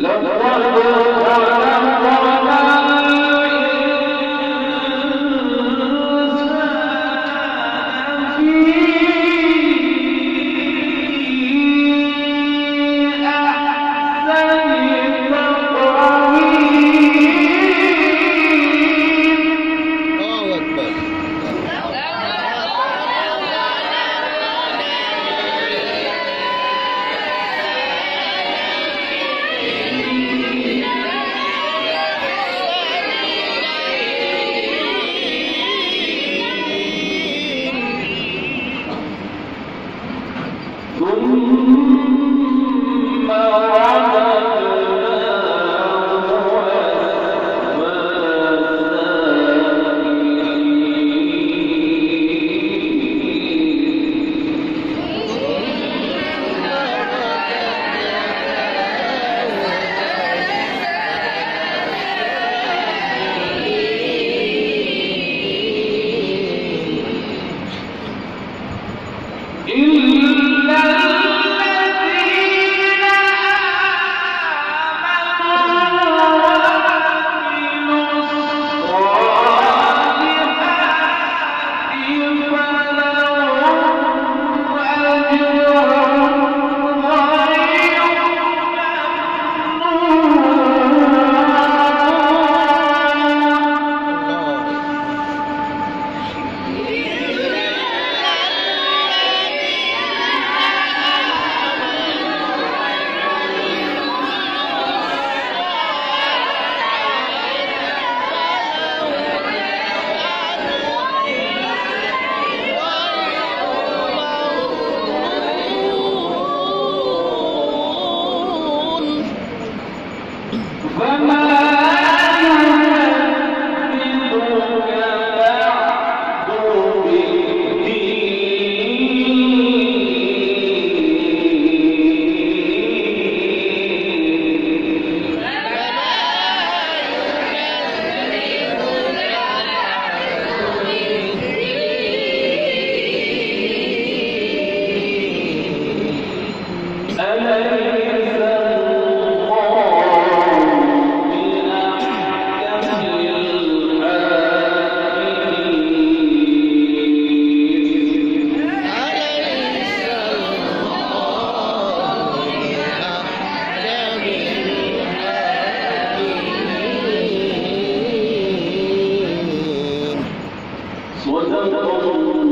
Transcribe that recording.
learn إلا todo mundo.